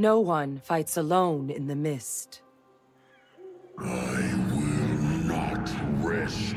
No one fights alone in the mist. I will not rest.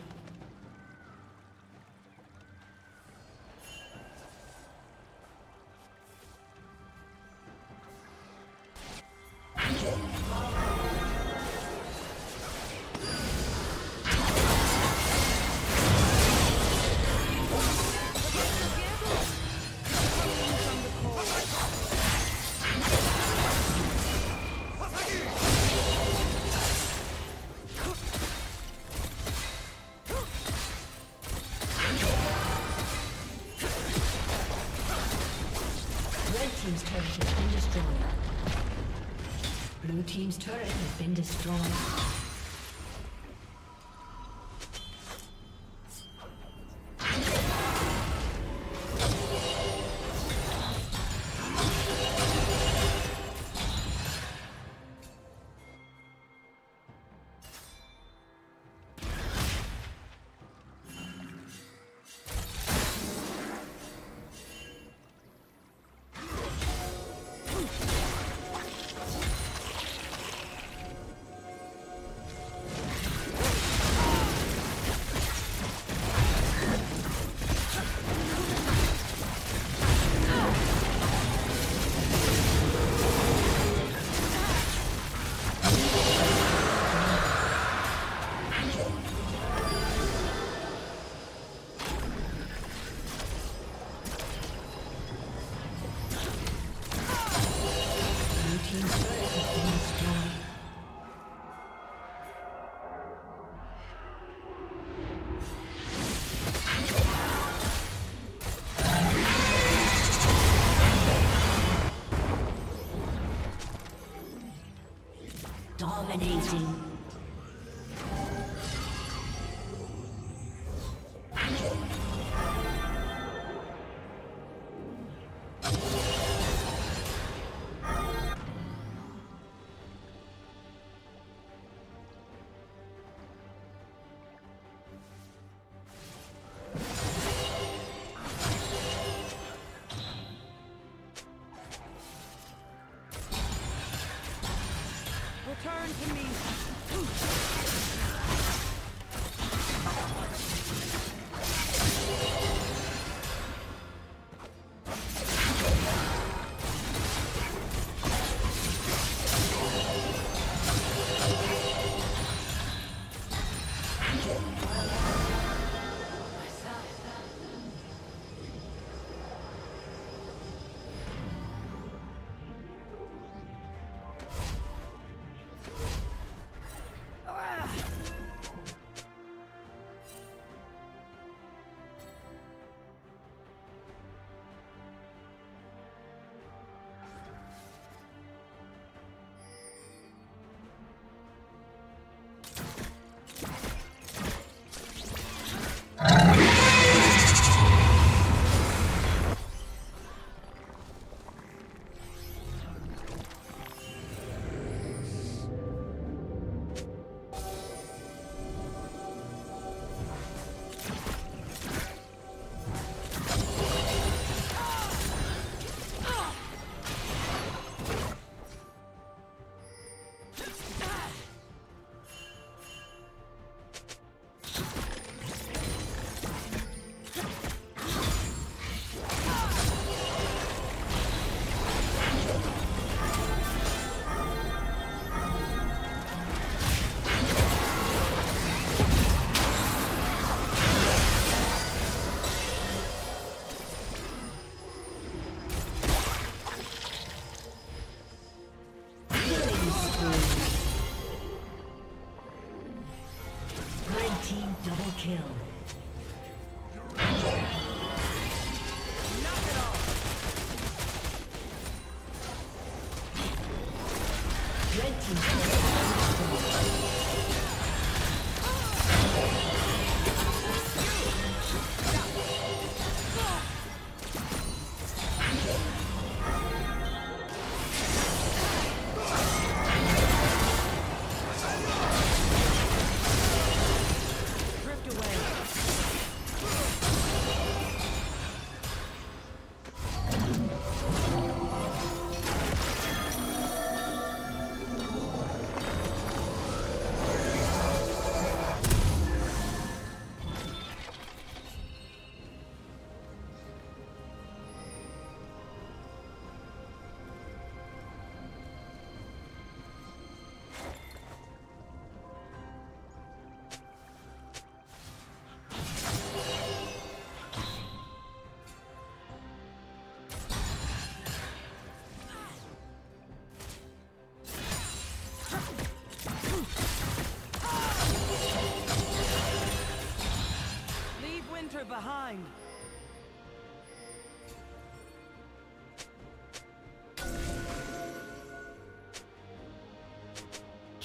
Been destroyed. Dominating.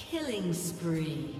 Killing spree.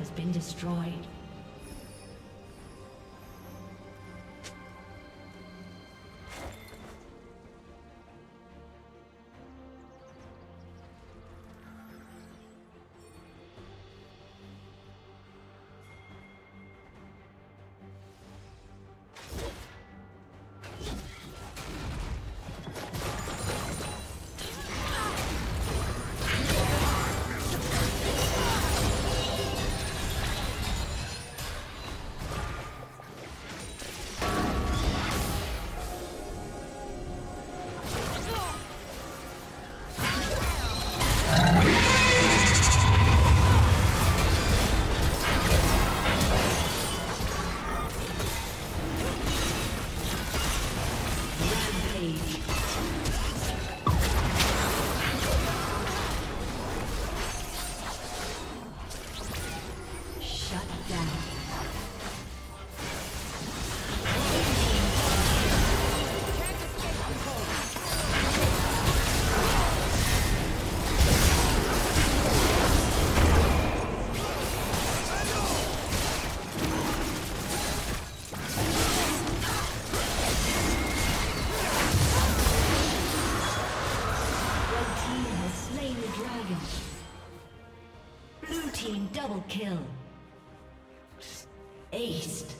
Has been destroyed. Aced.